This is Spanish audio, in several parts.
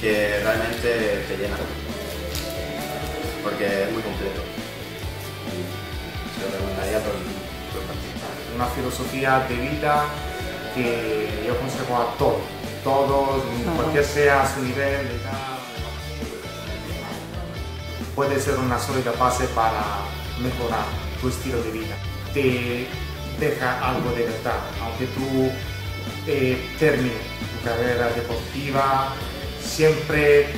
que realmente te llena. Porque es muy completo. Se lo recomendaría a todo el una filosofía de vida que yo aconsejo a todos todos, cualquier sea su nivel de edad puede ser una sólida base para mejorar tu estilo de vida te deja algo de verdad aunque tú eh, tu carrera deportiva siempre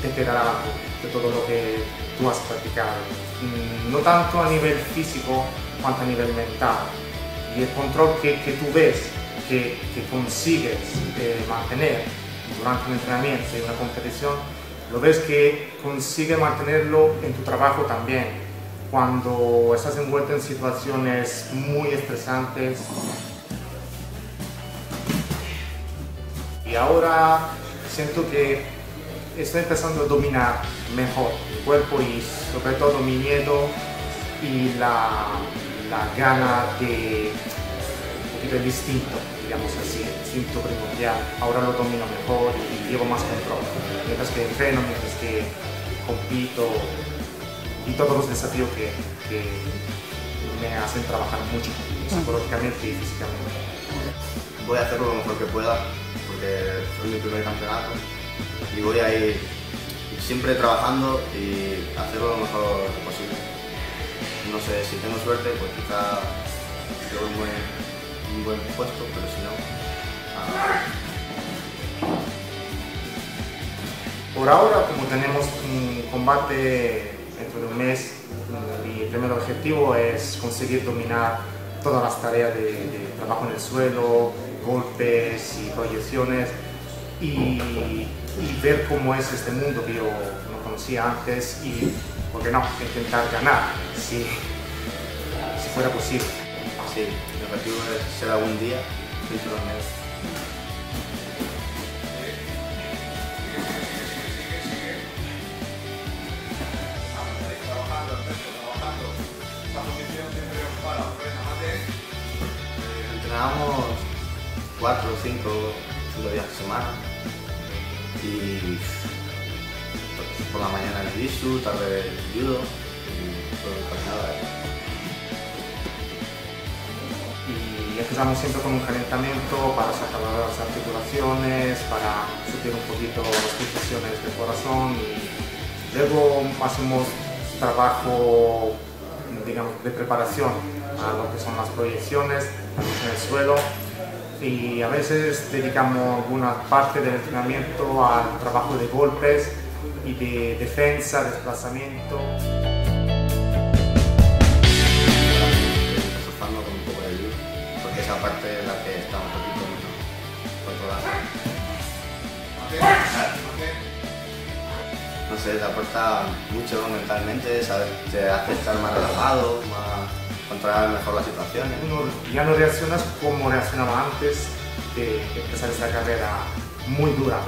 te quedará algo de todo lo que tú has practicado. Mm, no tanto a nivel físico, cuanto a nivel mental. Y el control que, que tú ves, que, que consigues eh, mantener durante un entrenamiento y una competición, lo ves que consigue mantenerlo en tu trabajo también. Cuando estás envuelto en situaciones muy estresantes. Y ahora siento que estoy empezando a dominar mejor mi cuerpo y sobre todo mi miedo y la, la gana de poquito el instinto, digamos así, el instinto primordial. Ahora lo domino mejor y llevo más control. Mientras que entreno, mientras que compito y todos los desafíos que, que me hacen trabajar mucho psicológicamente y físicamente. Voy a hacerlo lo mejor que pueda porque soy mi primer campeonato y voy a ir siempre trabajando y hacerlo lo mejor posible. No sé, si tengo suerte, pues quizá no... Por ahora, como tenemos un combate dentro de un mes, mi primer objetivo es conseguir dominar todas las tareas de, trabajo en el suelo, golpes y proyecciones y, ver cómo es este mundo que yo no conocía antes y, ¿por qué no?, intentar ganar, si fuera posible. Sí, mi objetivo es ser algún día cinturón. Entrenamos cuatro o cinco, cinco días a semana y por la mañana el jiu tarde el judo y todo acompañado Y empezamos siempre con un calentamiento para sacar las articulaciones, para subir un poquito las pulsaciones del corazón y luego hacemos trabajo digamos, de preparación a lo que son las proyecciones, en el suelo y a veces dedicamos alguna parte del entrenamiento al trabajo de golpes y de defensa, desplazamiento. Parte es la que está un poquito controlada. No sé, te aporta mucho mentalmente, ¿sabes? te hace estar más relajado, más controlar mejor las situaciones. Ya no reaccionas como reaccionaba antes de empezar esta carrera muy dura